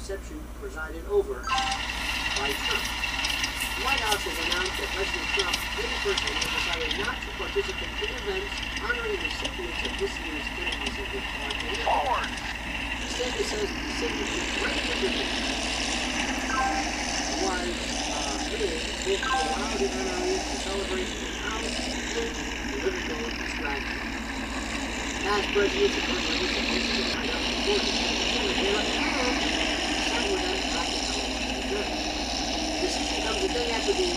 reception presided over by Trump. The White House has announced that President Trump in person has decided not to participate in events honoring the recipients of this year's Kennedy Center Award. The statement says the is great liberty was uh, made the allow the NRA to celebrate the house and the Liverpool extraction. Past presidents and first ladies have visited the White House before the Senate era and some were then not the televised event. This comes the day after the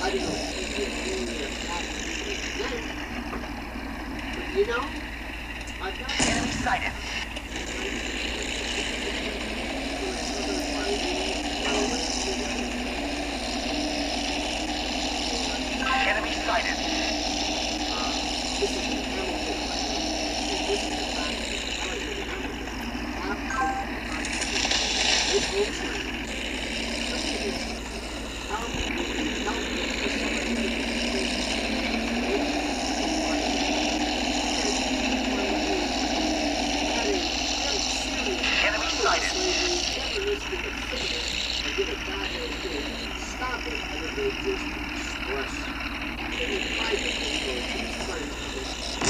I don't know if you know, I've got. Enemy sighted. This is the Hamilton right This is the fact that I like the Hamilton. This whole train. How can we help for somebody to Enemy sighted. Stop it, I would they just express. Any private influence in friends of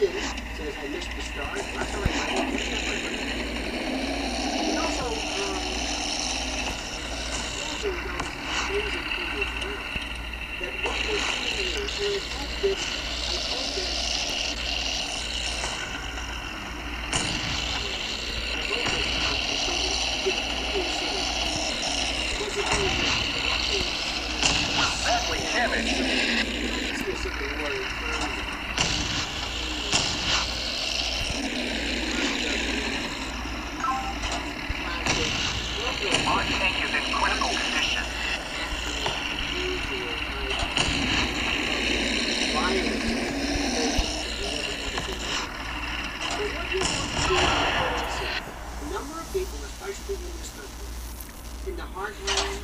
Brendan says, I missed the start. That's all right, I specific word. Our tank is in critical condition. A number of people, especially in this country, in the heartland,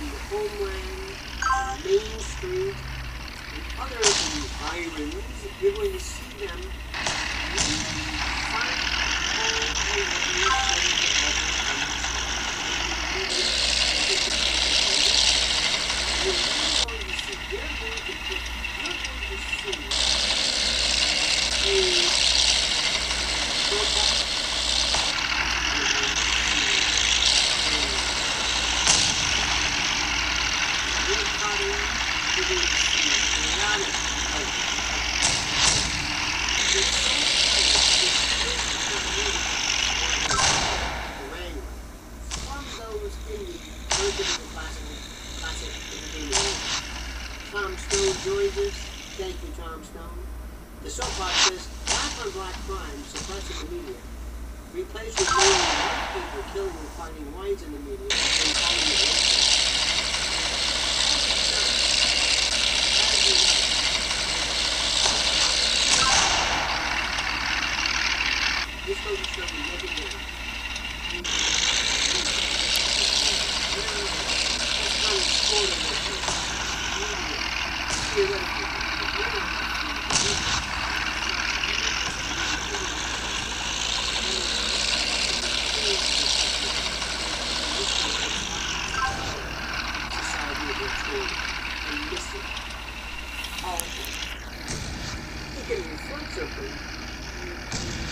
in the homeland, in Main Street, and other environs, going to see them really fight You're going to see, they're going to put, you're going to see a protest Tom Stone joins us. Thank you, Tom Stone. The soapbox says, black on black crime suppressing the media. Replaced with mainly white people killing and fighting whites in the media and calling it This goes to show you yet again. That's kind of sort of what you theoretically. through and listen. All of them. He can refer to them and,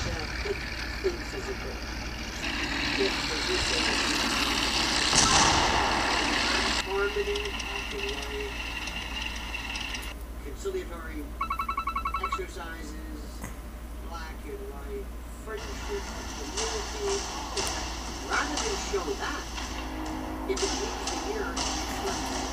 uh, think, think physical. Think physical. Harmony, acting conciliatory exercises, black and white, friendship, community. Rather than show that, it would leave the